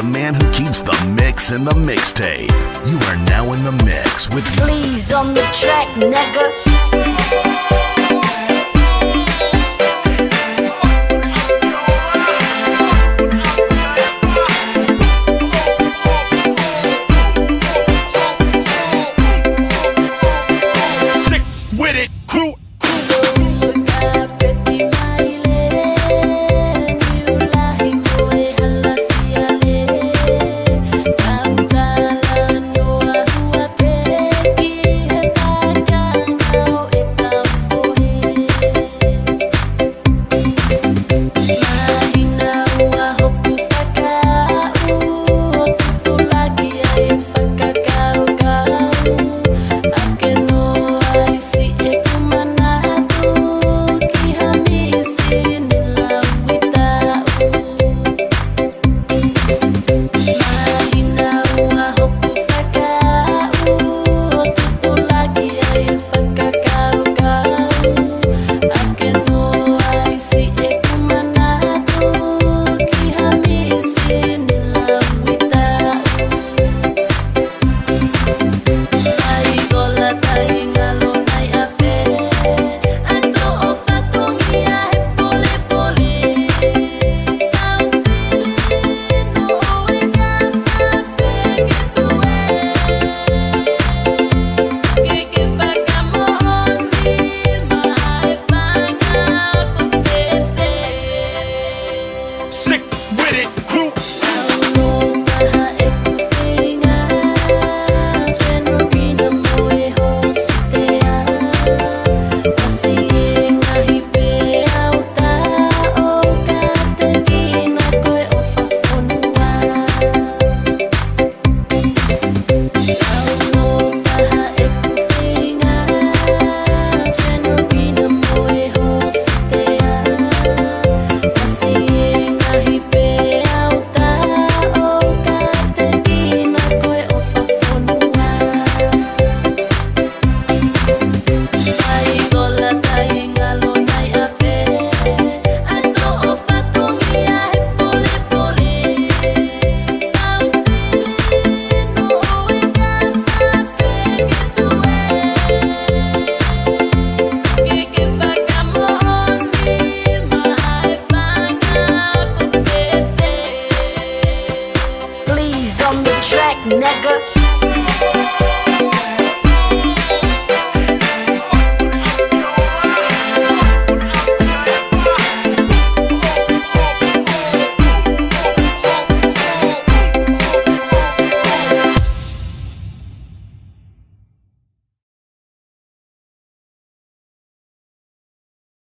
the man who keeps the mix in the mixtape. You are now in the mix with Please on the track, nigga. Nigga.